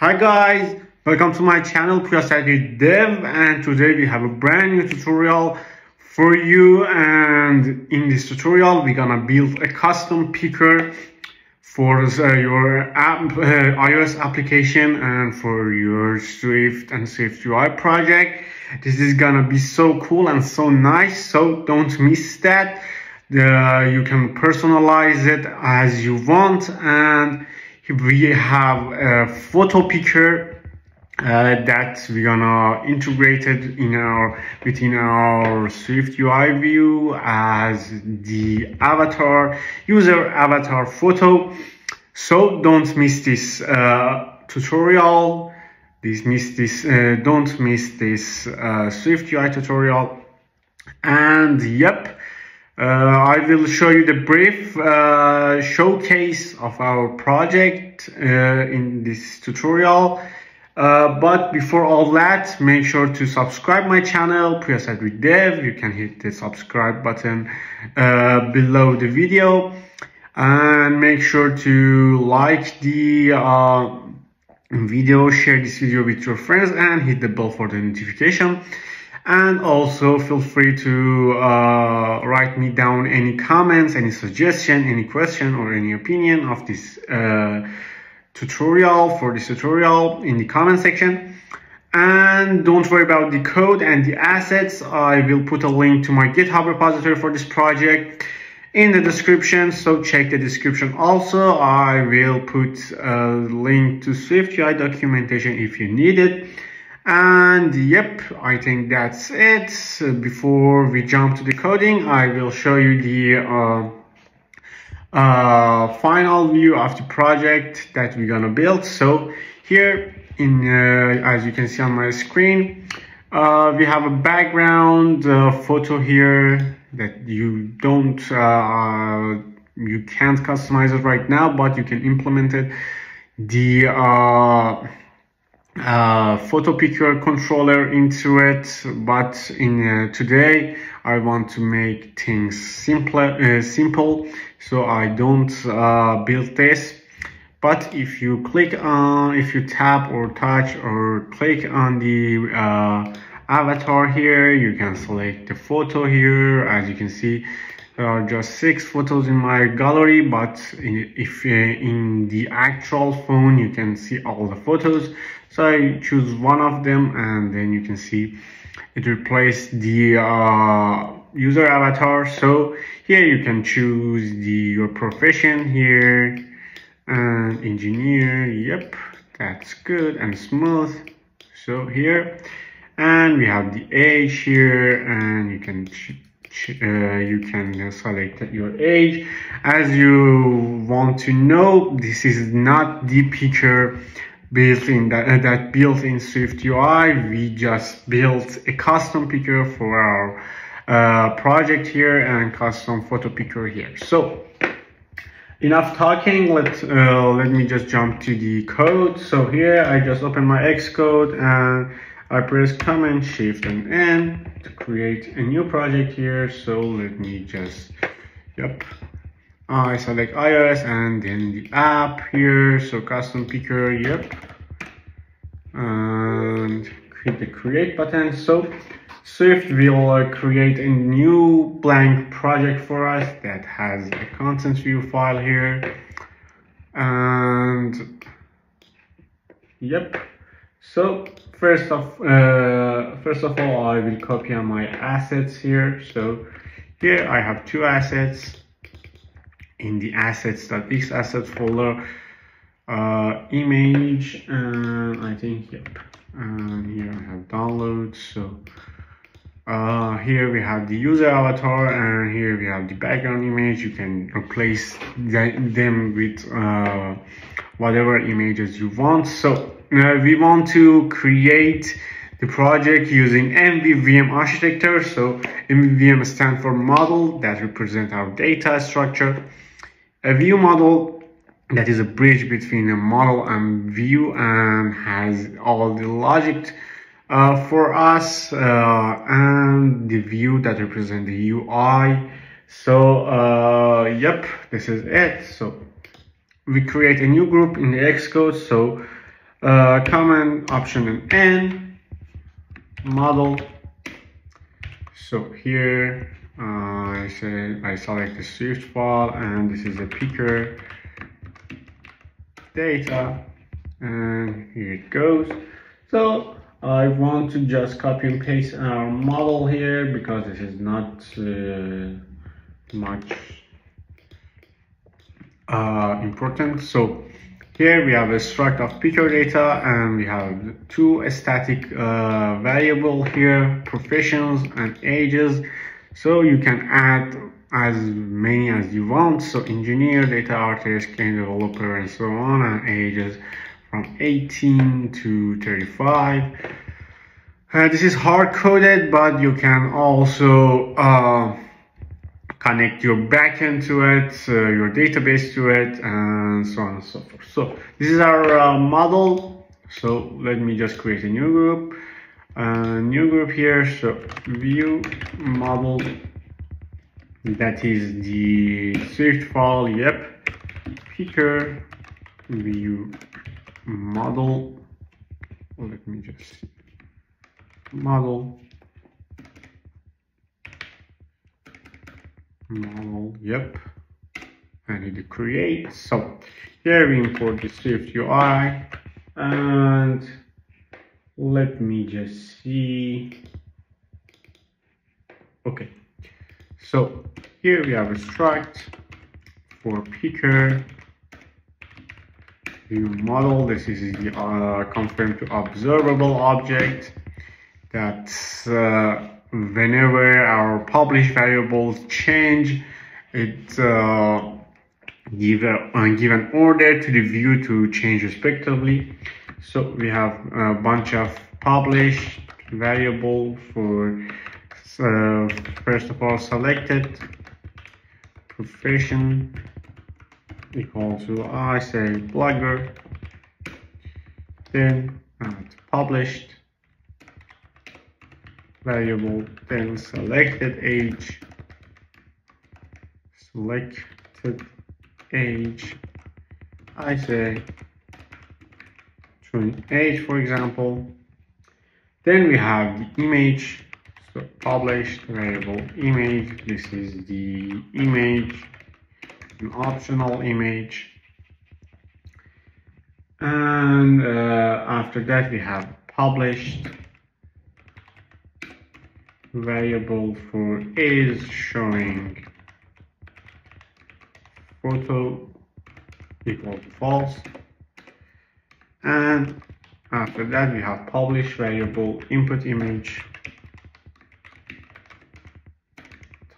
Hi guys, welcome to my channel Pouya Sadri Dev and today we have a brand new tutorial for you and in this tutorial we're gonna build a custom picker for uh, your app, uh, iOS application and for your Swift and Swift UI project. This is gonna be so cool and so nice so don't miss that. Uh, you can personalize it as you want and we have a photo picker uh, that we're gonna integrate it in our within our Swift UI view as the avatar user avatar photo. So don't miss this uh, tutorial. This miss this. Uh, don't miss this uh, Swift UI tutorial. And yep. Uh, I will show you the brief uh, showcase of our project uh, in this tutorial. Uh, but before all that, make sure to subscribe my channel, Pouya Sadri Dev. You can hit the subscribe button uh, below the video. And make sure to like the uh, video, share this video with your friends and hit the bell for the notification and also feel free to uh, write me down any comments any suggestion any question or any opinion of this uh, tutorial for this tutorial in the comment section. And don't worry about the code and the assets. I will put a link to my github repository for this project in the description so check the description also. I will put a link to swiftui documentation if you need it and yep, I think that's it. Before we jump to the coding, I will show you the uh, uh, final view of the project that we're gonna build. So here, in uh, as you can see on my screen, uh, we have a background uh, photo here that you don't, uh, you can't customize it right now, but you can implement it. The uh, photo picker controller into it but in uh, today I want to make things simpler uh, simple so I don't uh, build this. But if you click on if you tap or touch or click on the uh, avatar here you can select the photo here. As you can see there are just six photos in my gallery but if uh, in the actual phone you can see all the photos. So I choose one of them and then you can see it replaced the uh, user avatar. So here you can choose the your profession here. And engineer yep that's good and smooth. So here and we have the age here and you can uh, you can select your age as you want to know this is not the picture built in that, uh, that built in Swift UI. We just built a custom picker for our uh, project here and custom photo picker here. So enough talking. Let uh, let me just jump to the code. So here I just open my Xcode and I press Command Shift and N to create a new project here. So let me just, yep, I select iOS and then the app here. So custom picker, yep, and hit the create button. So Swift will uh, create a new blank project for us that has a contents view file here. And yep, so first of uh, first of all, I will copy on my assets here. So here I have two assets in the assets.x asset folder, uh, image, and I think yep. And here I have downloads. So uh, here we have the user avatar, and here we have the background image. You can replace them with uh, whatever images you want. So uh, we want to create the project using MVVM architecture. So MVVM stands for model that represents our data structure. A view model that is a bridge between a model and view and has all the logic uh, for us uh, and the view that represents the UI. So uh, yep, this is it. So we create a new group in the Xcode. So uh, option and N model. So here uh, I say I select the Swift file and this is a picker data and here it goes. So I want to just copy and paste our model here because this is not uh, much uh, important. So here we have a struct of picker data and we have two static uh, variable here, professions and ages. So you can add as many as you want. So engineer, data artist, game developer, and so on, and ages from 18 to 35. Uh, this is hard coded, but you can also uh, connect your backend to it, uh, your database to it, and so on and so forth. So this is our uh, model. So let me just create a new group. A new group here. So view model. That is the Swift file. Yep. Picker view model. Let me just model model yep. I need to create. So here we import the Swift UI and let me just see. Okay. So here we have a struct for picker. View model. This is the uh, confirm to observable object. That uh, whenever our published variables change, it uh, give, a, uh, give an order to the view to change respectively. So we have a bunch of published variable for uh, first of all selected profession equal to I say blogger then published variable then selected age. Selected age. I say 28 for example. Then we have the image. So published variable image. This is the image an optional image. And uh, after that we have published variable for is showing photo equal to false. And after that we have publish variable input image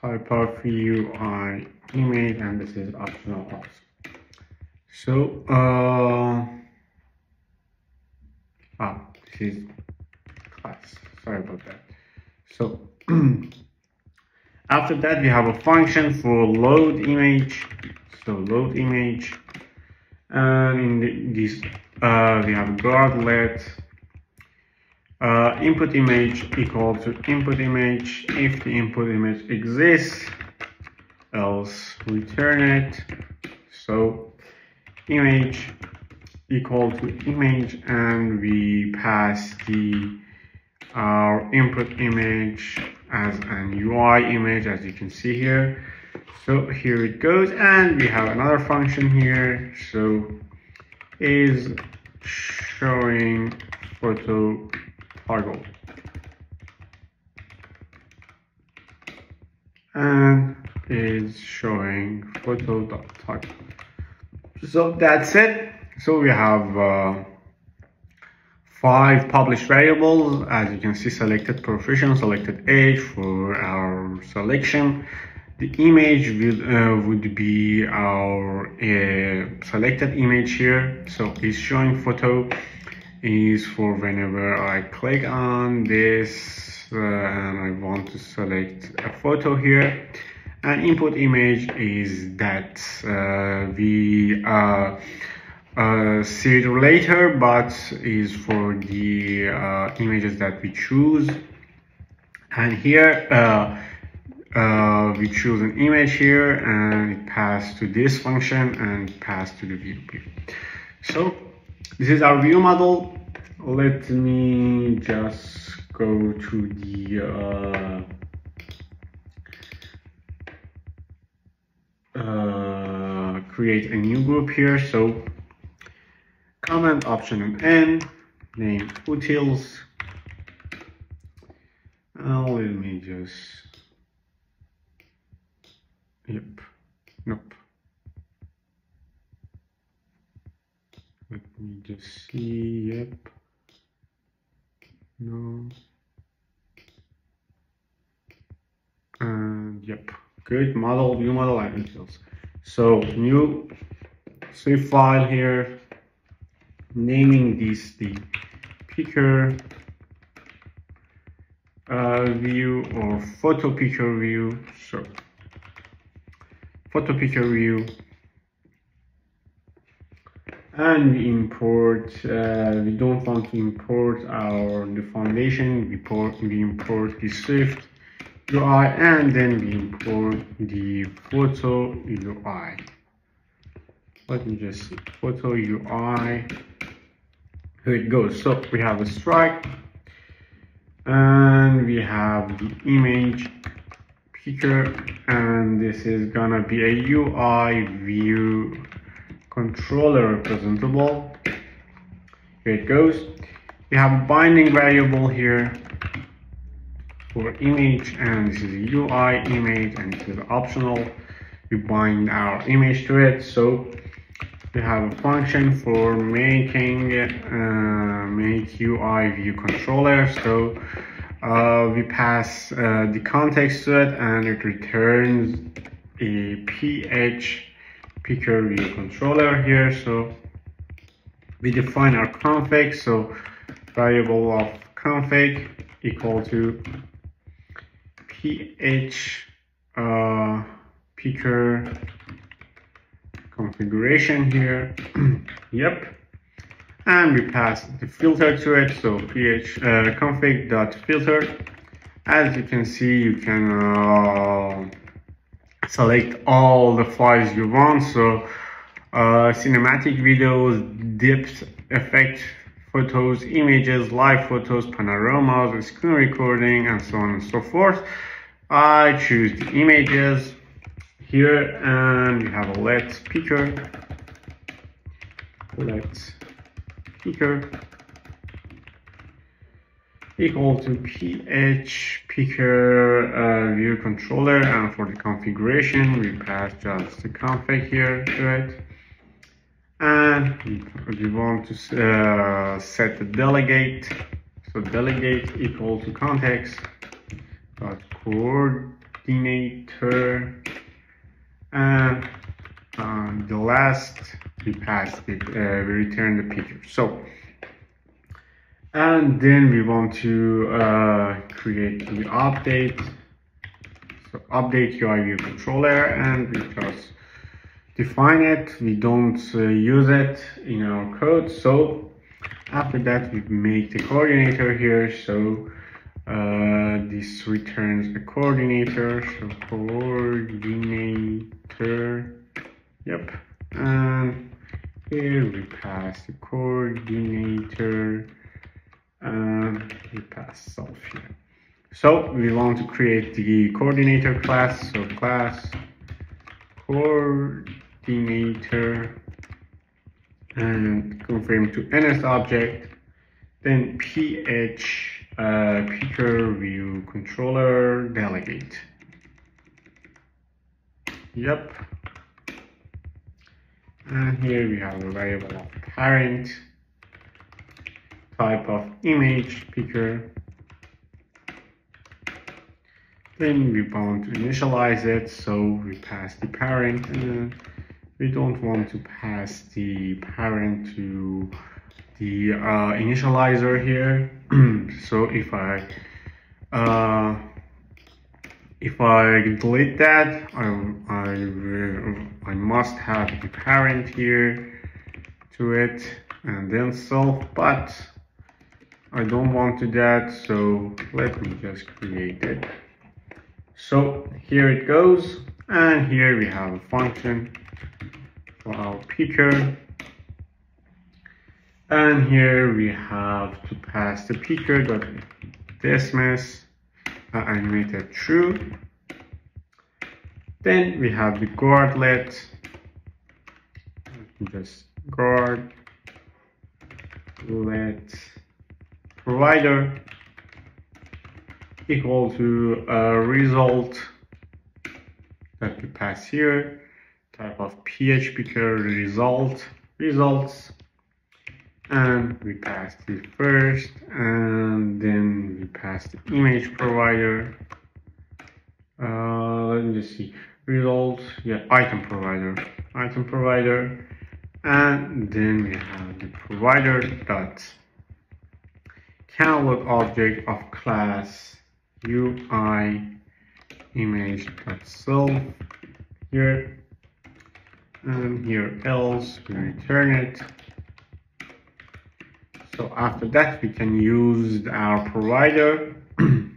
type of UI image and this is optional also so uh ah this is class. Sorry about that so after that we have a function for load image. So load image and in this uh, we have guardlet uh, input image equal to input image. If the input image exists else return it. So image equal to image and we pass the our input image as an UI image as you can see here. So here it goes and we have another function here. So is showing photo toggle. And is showing photo dot toggle. So that's it. So we have uh, five published variables. As you can see selected profession selected age for our selection. The image will, uh, would be our uh, selected image here. So it's showing photo is for whenever I click on this uh, and I want to select a photo here. And input image is that uh, we uh, see it later, but is for the uh, images that we choose. And here uh, uh we choose an image here and it pass to this function and pass to the view. So this is our view model. Let me just go to the uh, uh, create a new group here. So command option and n, name utils. Uh, let me just, yep, nope. Let me just see, yep, no, and yep, good model, new model utils. So new save file here, naming this the picker uh, view or photo picker view. So photo picker view. And we import uh, we don't want to import our the foundation. We import we import the swift UI and then we import the photo UI let me just see. Photo UI here it goes. So we have a struct and we have the image picker and this is gonna be a UI view controller representable. Here it goes. We have a binding variable here for image and this is a UI image and this is optional. We bind our image to it. So we have a function for making uh, make UI view controller. So uh, we pass uh, the context to it and it returns a ph picker view controller here. So we define our config. So variable of config equal to ph uh, picker configuration here. yep. And we pass the filter to it. So ph uh, config.filter. As you can see, you can uh, select all the files you want. So uh, cinematic videos, depth, effect photos, images, live photos, panoramas, screen recording, and so on and so forth. I choose the images here and we have a let picker let picker equal to ph picker uh, view controller and for the configuration we pass just the config here to it and we want to uh, set the delegate. So delegate equal to context dot coordinator and um, the last we passed it uh, we return the picker. So and then we want to uh, create the update. So update UI view controller and we just define it. We don't uh, use it in our code. So after that we make the coordinator here. So uh, this returns a coordinator so coordinator yep. And here we pass the coordinator. And we pass self here. So we want to create the coordinator class. So class coordinator and confirm to ns object then ph uh, picker view controller delegate. Yep. And here we have a variable of parent, type of image picker. Then we want to initialize it, so we pass the parent and we don't want to pass the parent to the uh, initializer here. so if I uh, if I delete that, I, I, I must have the parent here to it and then self, but I don't want to that, so let me just create it. So here it goes, and here we have a function for our picker and here we have to pass the picker dot dismiss uh, animated true then we have the guardlet. Just guard let provider equal to a result that we pass here. Type of php result results and we pass the first and then we pass the image provider. Uh, let me just see. Results yeah item provider. Item provider. And then we have the provider dot canLoad object of class UI image dot self. Here. And here else we return it so after that we can use our provider.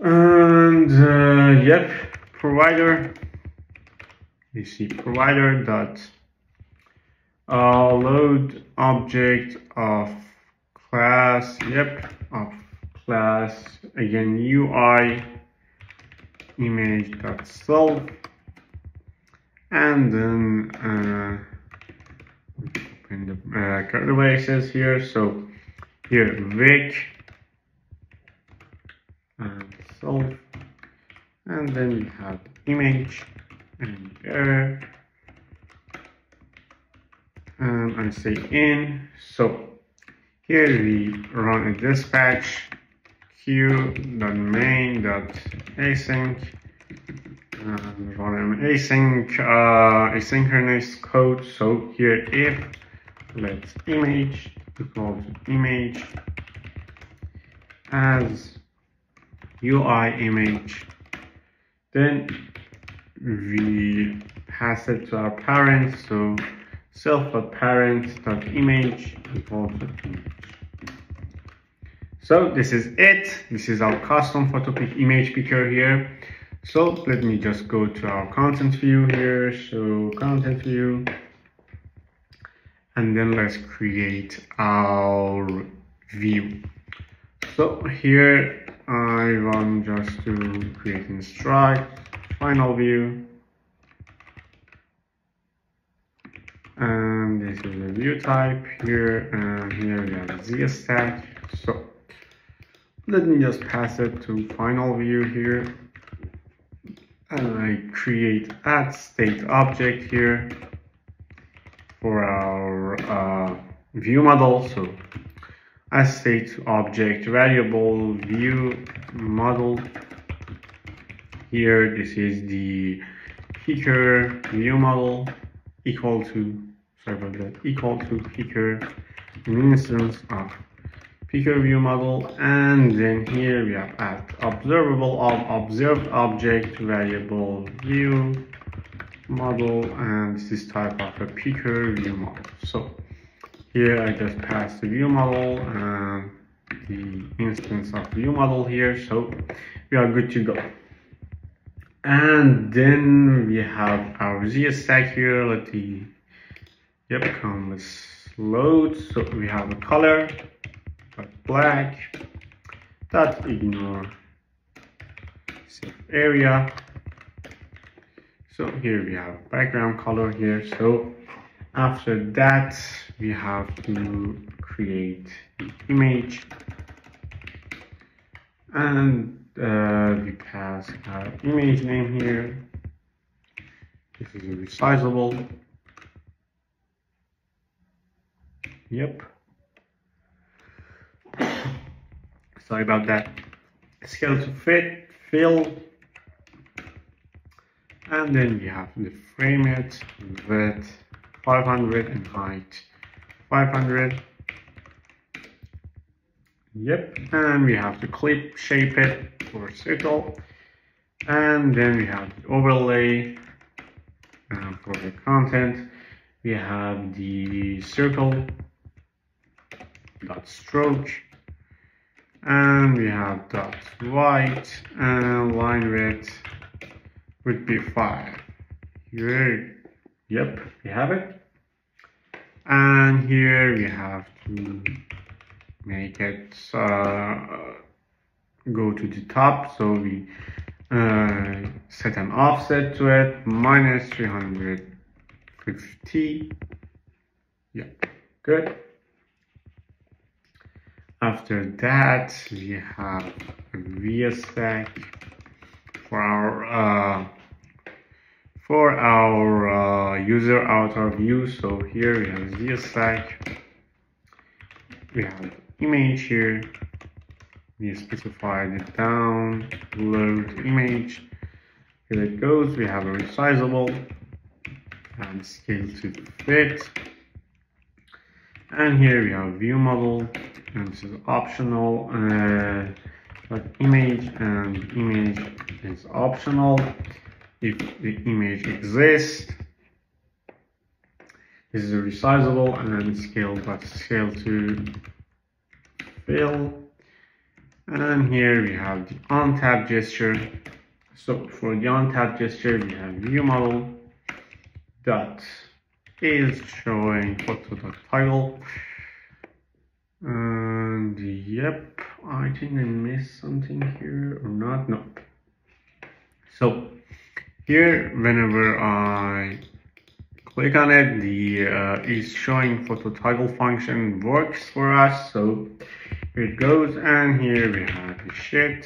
And uh, yep provider. We see provider dot uh, load object of class yep of class. Again UI image dot self and then uh, open the uh, curly access here. So here vic and self and then we have image and there and I say in. So here we run a dispatch queue.main.async and run an async uh, asynchronous code. So here if let's image equals image as UI image. Then we pass it to our parent so self.parent.image equals image. So this is it. This is our custom photo pick image picker here. So let me just go to our content view here so content view and then let's create our view. So here I want just to create instruct final view. And this is a view type here and here we have z stack. So let me just pass it to final view here. And I create add state object here for our uh, view model. So add state object variable view model. Here this is the picker view model equal to sorry about that equal to picker an instance of picker view model. And then here we have add observable of observed object variable view model and this type of a picker view model. So here I just pass the view model and the instance of view model here. So we are good to go. And then we have our z stack here. Let the yep come let's load. So we have a color black. That ignore safe area so here we have background color here so after that we have to create the image and uh, we pass our image name here. This is resizable. Yep. Sorry about that. Scale to fit, fill. And then we have the frame it width 500 and height 500. Yep, and we have to clip shape it for circle. And then we have the overlay uh, for the content. We have the circle dot stroke. And we have dot white and line width would be 5 here yep we have it. And here we have to make it uh, go to the top. So we uh, set an offset to it minus 350 yeah good. After that we have a VStack for our uh, for our uh, user outer view. So here we have VStack we have image here. We specify the download image. Here it goes. We have a resizable and scale to fit. And here we have view model and this is optional uh, but image and image is optional if the image exists. This is resizable and then scale but scale to fill. And here we have the on tap gesture. So for the on tap gesture we have view model dot is showing photo dot title. And yep i think i missed something here or not? No so here whenever i click on it the uh, is showing photo toggle function works for us. So here it goes and here we have the sheet.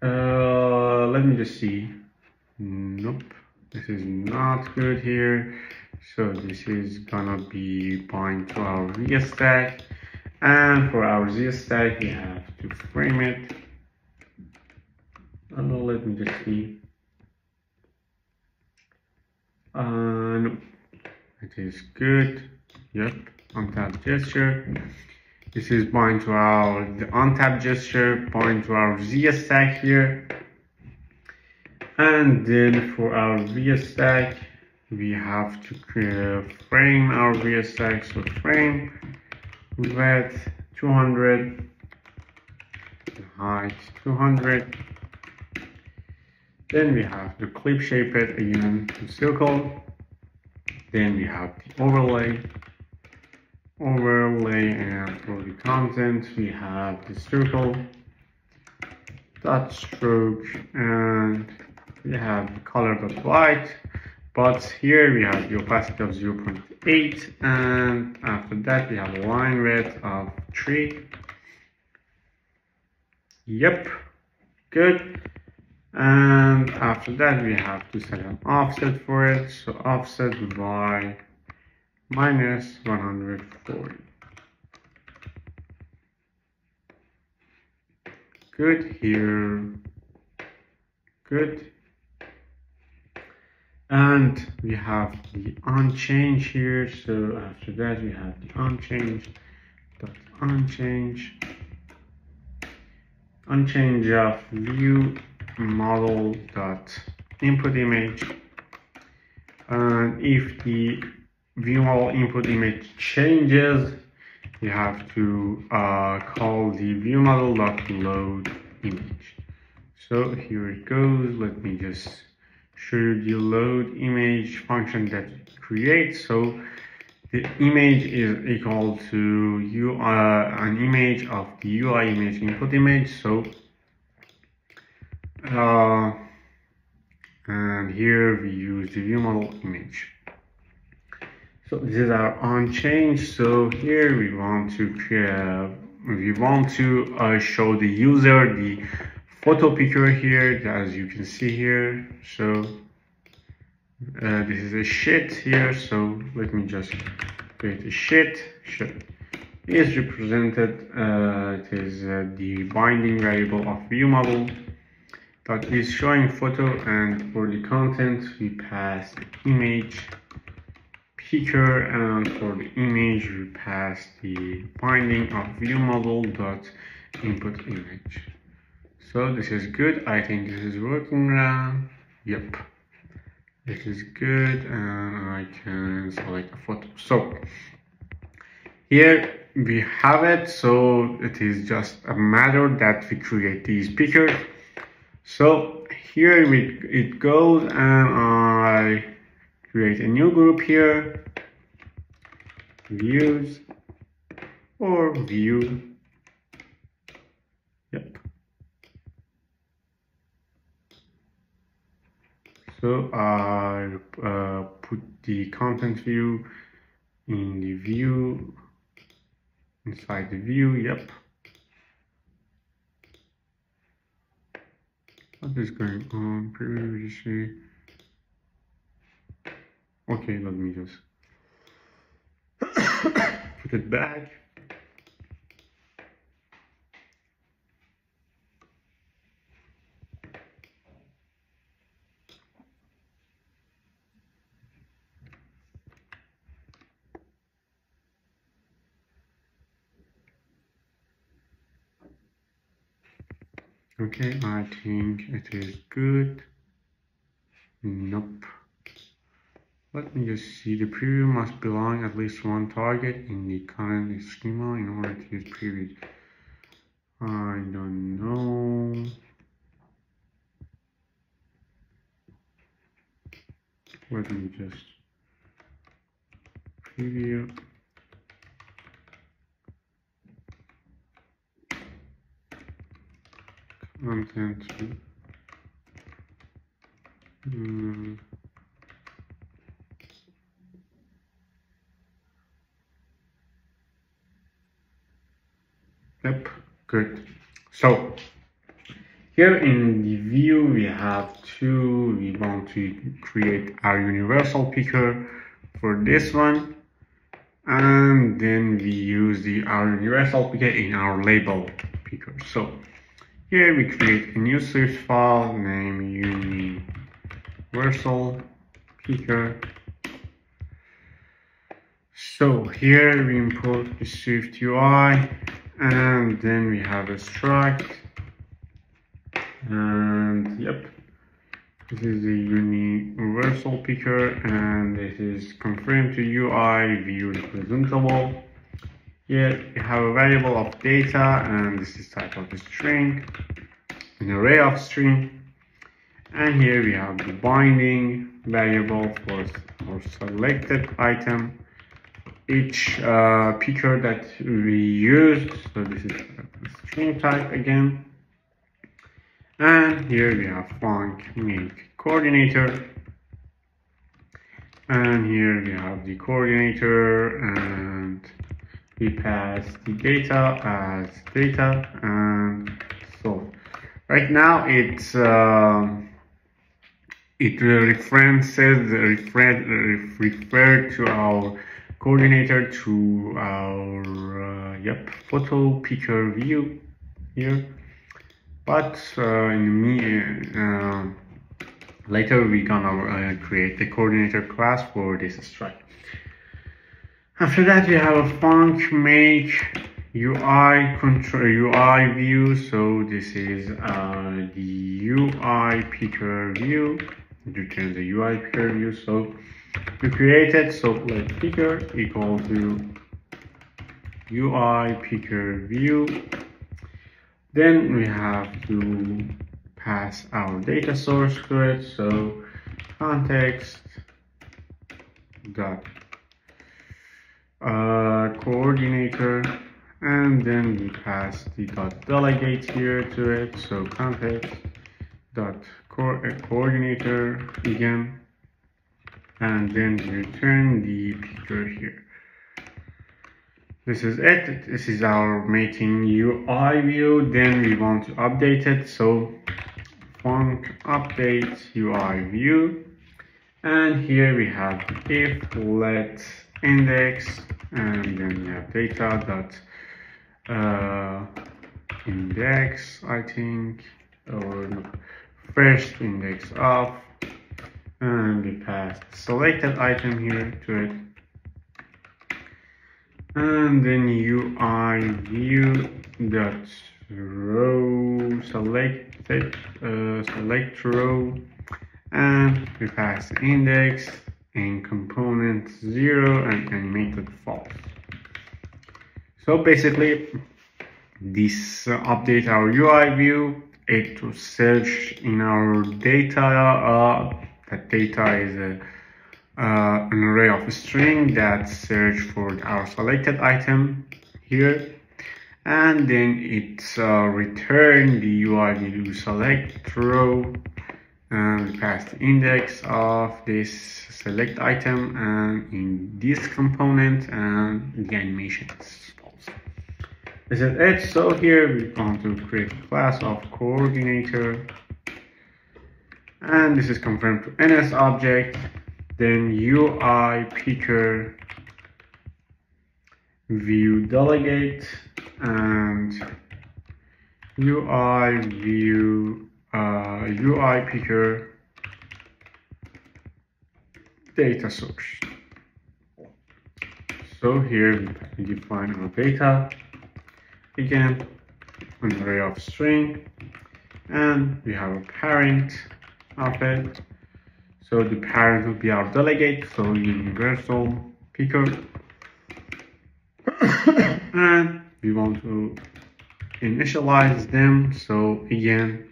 Uh, let me just see. Nope this is not good here. So this is gonna be bind to our VStack and for our VStack we have to frame it uh, let me just see uh, no, it is good yep on tap gesture. This is bind to our the on tap gesture, bind to our VStack here. And then for our VStack, we have to frame our VStack. So frame width 200, height 200. Then we have to clip shape it again to circle. Then we have the overlay. Overlay and for the content we have the circle dot stroke and we have the color dot white. But here we have the opacity of 0.8 and after that we have a line width of 3 yep good and after that we have to set an offset for it so offset by minus 140. Good here. Good. And we have the onChange here. So after that we have the onChange dot onChange onChange of view model dot input image and if the view model input image changes, you have to uh, call the view model dot load image. So here it goes. Let me just show you the load image function that it creates. So the image is equal to you uh, an image of the UI image input image. So uh, and here we use the view model image. So this is our unchanged. So here we want to we want to uh, show the user the photo picker here, as you can see here. So uh, this is a sheet here. So let me just create a sheet. Sheet is represented. Uh, it is uh, the binding variable of view model that is showing photo, and for the content we pass image picker and for the image we pass the binding of view model dot input image. So this is good. I think this is working now. Yep. This is good and i can select a photo. So here we have it. So it is just a matter that we create these pickers so here we, it goes and i create a new group here, views, or view, yep. So I uh, put the content view in the view, inside the view, yep. What is going on? Previously. Okay, let me just put it back. Okay, I think it is good. Nope. Let me just see. The preview must belong at least one target in the current schema in order to use preview. I don't know. Let me just preview. Content mm. yep good. So here in the view we have two we want to create our universal picker for this one. And then we use the our universal picker in our label picker. So here we create a new Swift file named universal picker. So here we import the Swift UI and then we have a struct and yep. This is the universal picker and this is confirmed to UI view representable here we have a variable of data and this is type of a string, an array of string. And here we have the binding variable for our selected item. Each uh, picker that we used, so this is string type again. And here we have func make coordinator. And here we have the coordinator and we pass the data as data and so right now it's uh, it references refer, refer to our coordinator to our uh, yep photo picker view here. But uh, in me uh, later we gonna uh, create the coordinator class for this struct after that, we have a func make UI control UI view. So this is uh, the UI picker view. It returns the UI picker view. So we created so let picker equal to UI picker view. Then we have to pass our data source to it. So context dot uh, coordinator and then we pass the dot delegate here to it so context dot co uh, coordinator again and then we return the picker here. This is it. This is our mating ui view then we want to update it. So func update ui view and here we have if let index and then we have data dot uh, index I think or first index of and we pass selected item here to it. And then UI view dot row selected uh, select row and we pass index and component 0 and animated false. So basically this update our UI view it to search in our data uh, that data is a uh, an array of string that search for our selected item here and then it uh, return the UI view select row and the index of this select item and in this component and the animation this is it. So here we're going to create a class of coordinator. And this is confirmed to NSObject. Then UI picker view delegate. And UI view Uh, UI picker data source. So here we define our data again an array of string and we have a parent of it so the parent will be our delegate, so universal picker. and we want to initialize them. So again,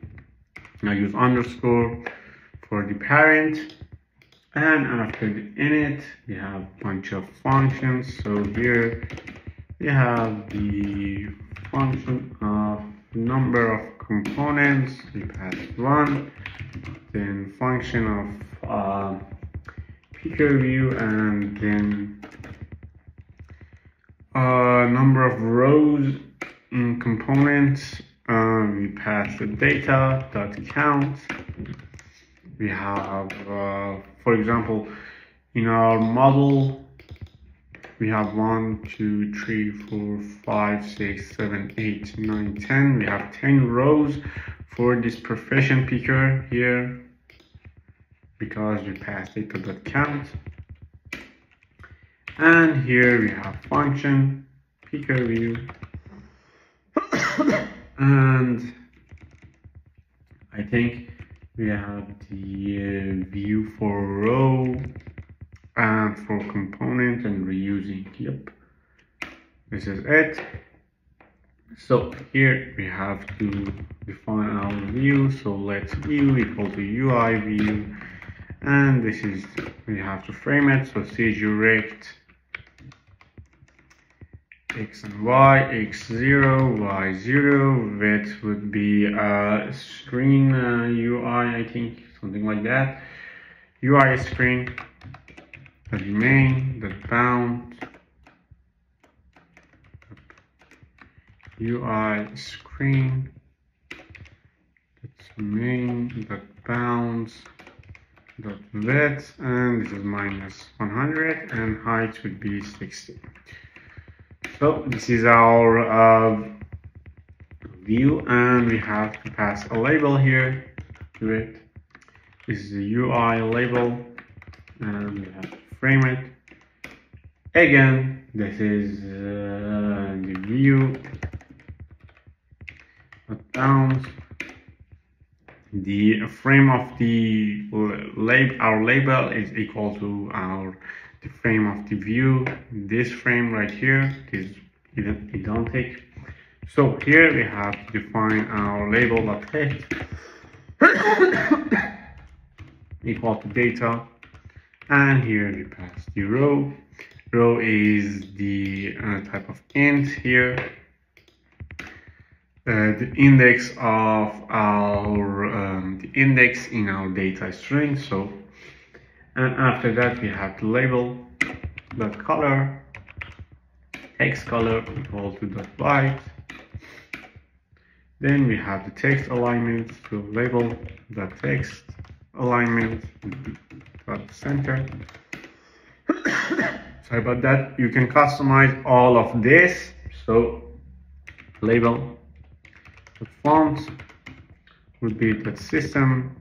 I use underscore for the parent. And after the init, we have a bunch of functions. So here we have the function of number of components. We pass one, then function of uh, picker view and then uh, number of rows in components uh, we pass the data dot count we have uh, for example in our model we have one two three four five six seven eight nine ten. We have 10 rows for this profession picker here because we passed count, and here we have function picker view and I think we have the uh, view for row and for component and reusing. Yep. This is it. So here we have to define our view. So let's view equal to ui view. And this is we have to frame it. So CG rect x and y x0 y0 that would be a screen uh, UI I think something like that. UI screen the main the bound. UI screen that's main that bounds dot width and this is minus 100 and height would be 60 so this is our uh, view and we have to pass a label here to it. This is the UI label and we have to frame it. Again this is uh, the view. Bounds the frame of the lab our label is equal to our the frame of the view this frame right here is idontic so here we have to define our label text equal to data. And here we pass the row. Row is the uh, type of int here. Uh, the index of our um, the index in our data string. So and after that we have the label dot color text color equal to dot white then we have the text alignment so label dot text alignment dot center. Sorry about that. You can customize all of this. So label the font would be the system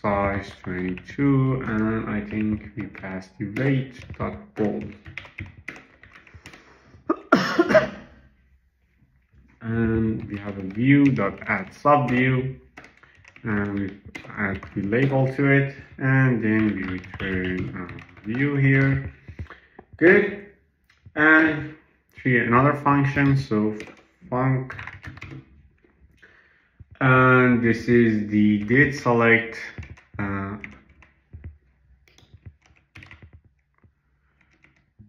size 22 and I think we pass the weight dot bold and we have a view dot add sub view and we add the label to it and then we return a view here. Good. And create another function so func. And this is the date select uh,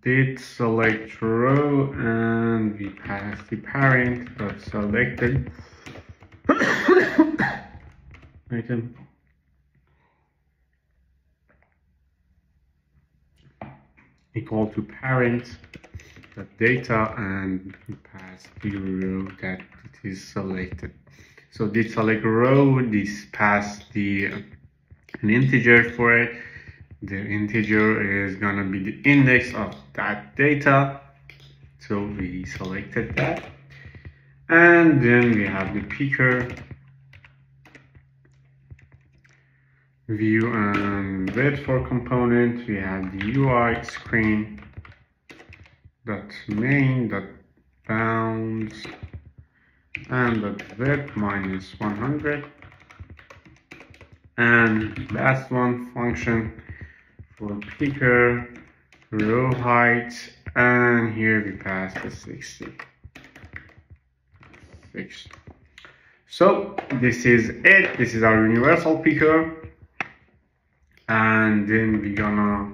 did select row and we pass the parent dot selected. Item equal to parent the data and pass the row that it is selected. So did select row this pass the uh, an integer for it the integer is gonna be the index of that data. So we selected that. And then we have the picker view and width for component. We have the UI screen dot main dot bounds and the width minus 100 and last one function for picker row height and here we pass the 60 fixed so this is it. This is our universal picker and then we're gonna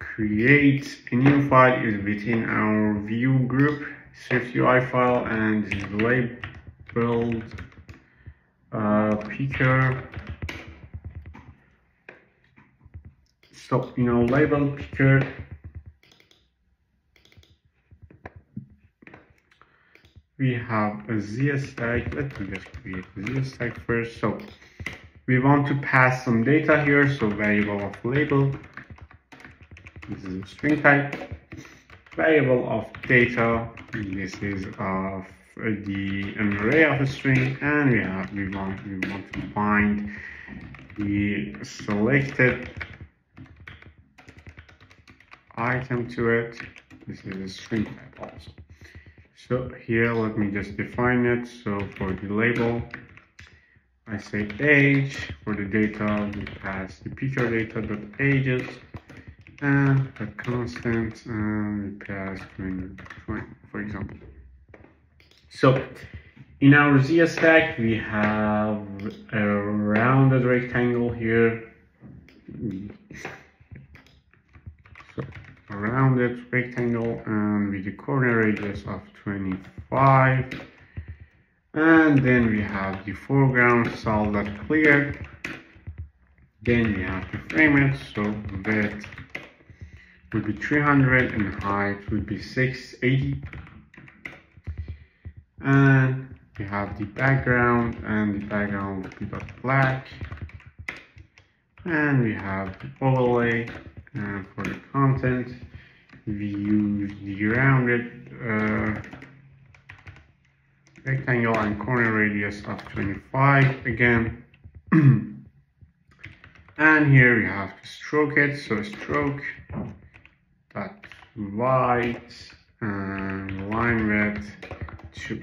create a new file. Is within our view group. Swift UI file and this is labeled uh, picker so you know label picker we have a Z stack. Let me just create a Z stack first. So we want to pass some data here so variable of label. This is a string type. Variable of data. This is of the an array of a string. And we have we want we want to bind the selected item to it. This is a string type also. So here, let me just define it. So for the label, I say age. For the data, we pass the picker data dot ages and a constant and we pass 20, for example. So in our Z stack, we have a rounded rectangle here. Rounded rectangle and with the corner radius of 25 and then we have the foreground solid clear. Then we have to frame it so width would be 300 and height would be 680 and we have the background and the background would be black. And we have the overlay and for the content we use the rounded uh, rectangle and corner radius of 25 again. And here we have to stroke it so stroke dot white and line width 2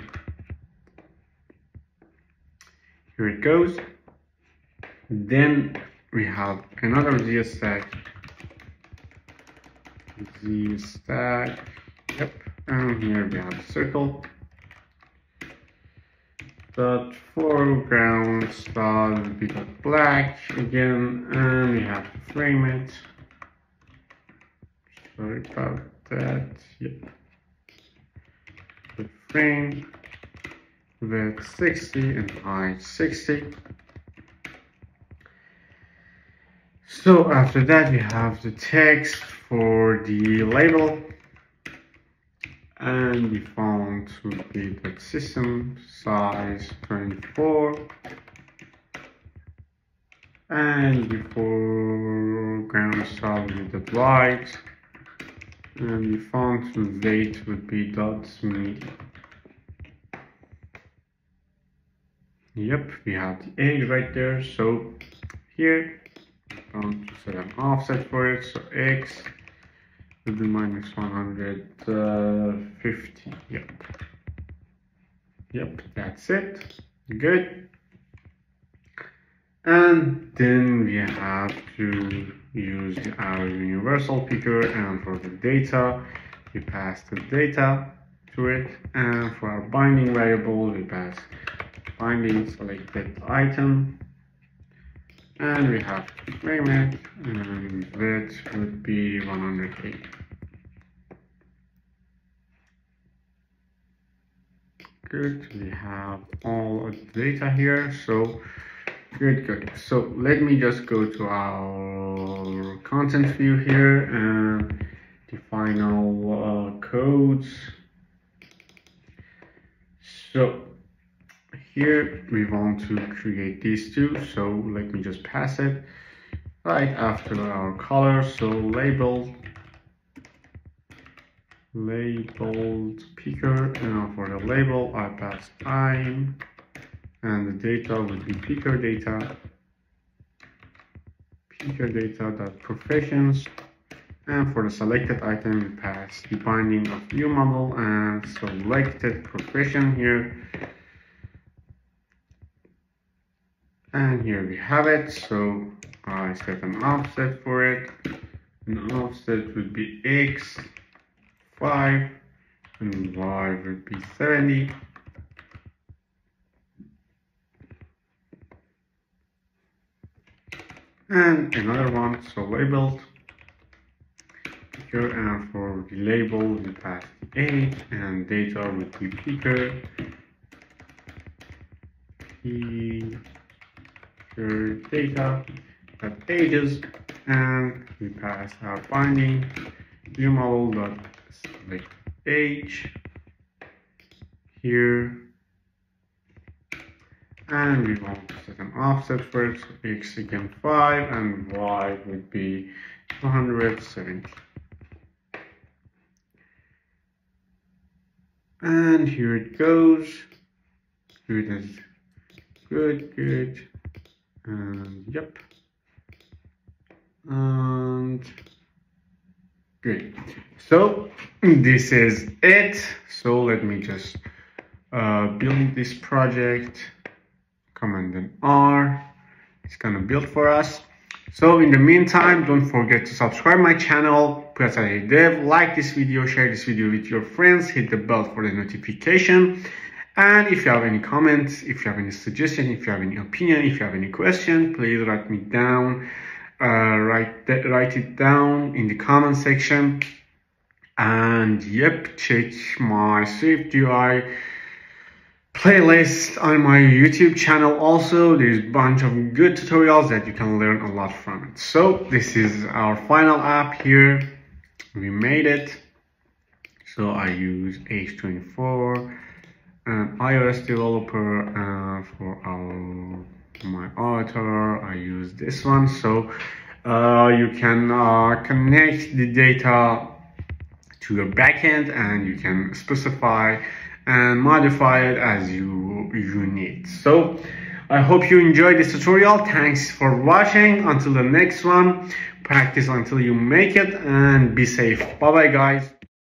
here it goes. Then we have another Z stack Z stack. Yep. And here we have circle. Dot foreground will be dot black again, and we have to frame it. Sorry about that. Yep. The frame with 60 and height 60. So after that we have the text for the label and the font would be the system size 24 and the foreground style with the white and the font weight would be dots media. Yep, we have the age right there. So here, I'm going to set an offset for it. So x will be minus 150. Uh, yep. Yep, that's it. Good. And then we have to use our universal picker and for the data, we pass the data to it. And for our binding variable, we pass binding selected item. And we have to frame it and width would be 180. Good. We have all the data here so good good. So let me just go to our content view here and define all uh, codes. So here we want to create these two so let me just pass it. Right after our color so label labeled picker and for the label I pass time and the data would be picker data. Picker data dot professions and for the selected item we pass the binding of view model and selected profession here. And here we have it so I set an offset for it. An offset would be x 5 and y would be 70 and another one so labeled. Picker and for the label we pass the age and data would be picker picker data that ages and we pass our binding. View model dot like H. Here. And we want to set an offset for it so x again 5 and y would be 270 and here it goes. Good as good good. And yep. And good so this is it. So let me just uh, build this project. Command and R. It's gonna build for us. So in the meantime don't forget to subscribe my channel press dev like this video share this video with your friends hit the bell for the notification. And if you have any comments if you have any suggestion if you have any opinion if you have any question please write me down uh, write, write it down in the comment section. And yep check my Swift UI playlist on my YouTube channel also. There's a bunch of good tutorials that you can learn a lot from it. So this is our final app here. We made it. So I use H24 and iOS developer uh, for our my author. I use this one. So uh, you can uh, connect the data to your backend and you can specify and modify it as you you need. So I hope you enjoyed this tutorial. Thanks for watching. Until the next one practice until you make it and be safe. Bye bye guys